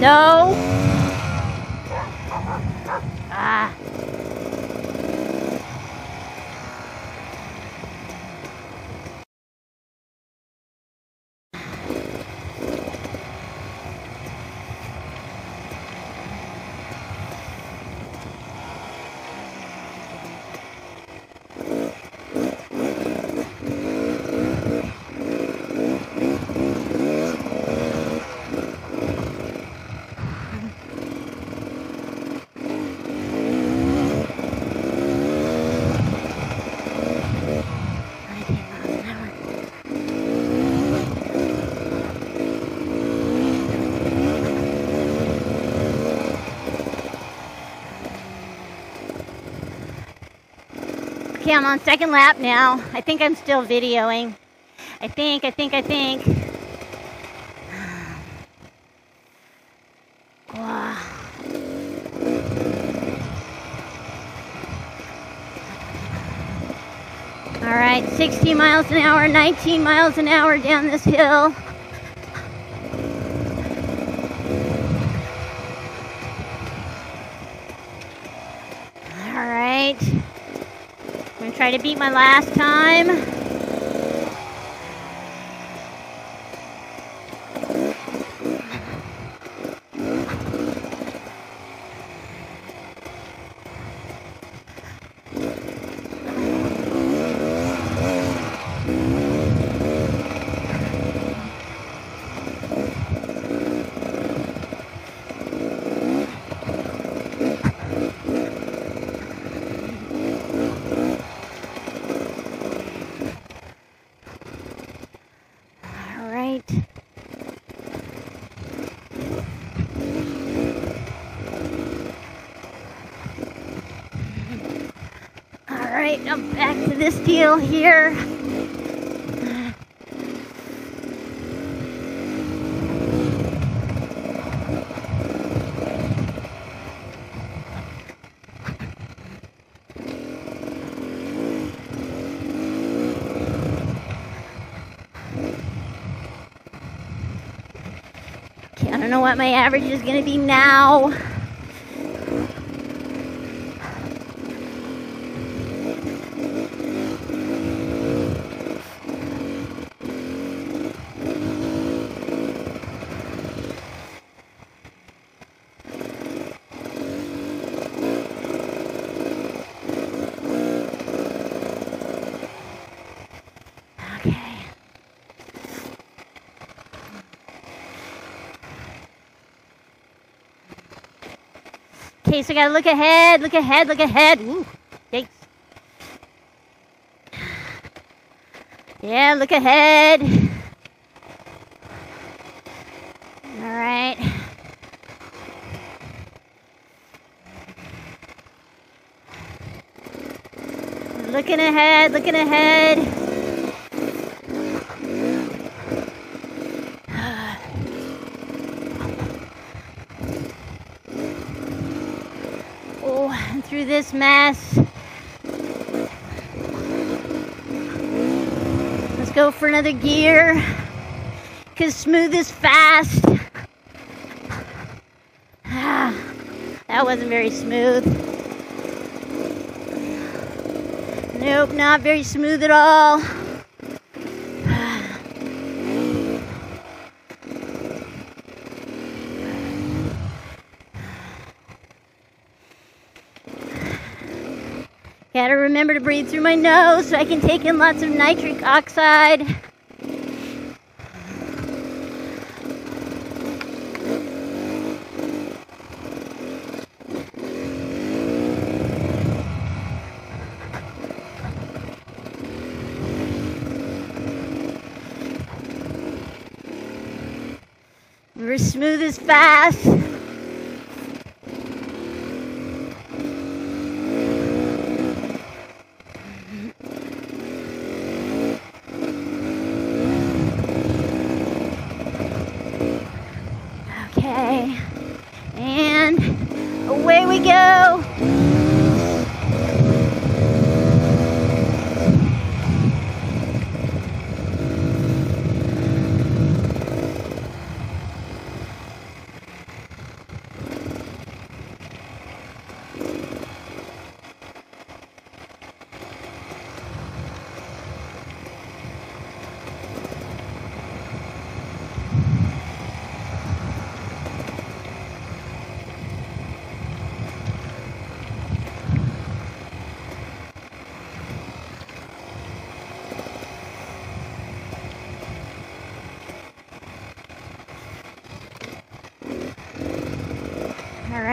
No. Ah. Okay, I'm on second lap now. I think I'm still videoing. I think, I think, I think. Wow. All right, 60 miles an hour, 19 miles an hour down this hill. All right. Try to beat my last time. All right. All right, I'm back to this deal here. I don't know what my average is going to be now. Okay, so I gotta look ahead, look ahead, look ahead. Ooh. Yeah, look ahead. All right. Looking ahead, looking ahead. Oh, and through this mess. Let's go for another gear. Cause smooth is fast. Ah, that wasn't very smooth. Nope, not very smooth at all. Gotta remember to breathe through my nose so I can take in lots of nitric oxide. We're smooth as fast. Okay. And away we go.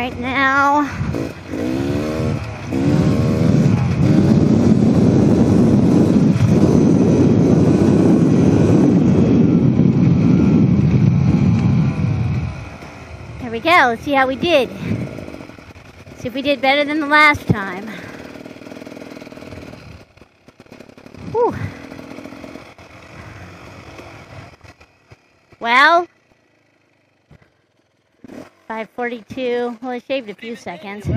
Right now. There we go. Let's see how we did. See if we did better than the last time. Whew. Well, 542. Well, I shaved a few seconds.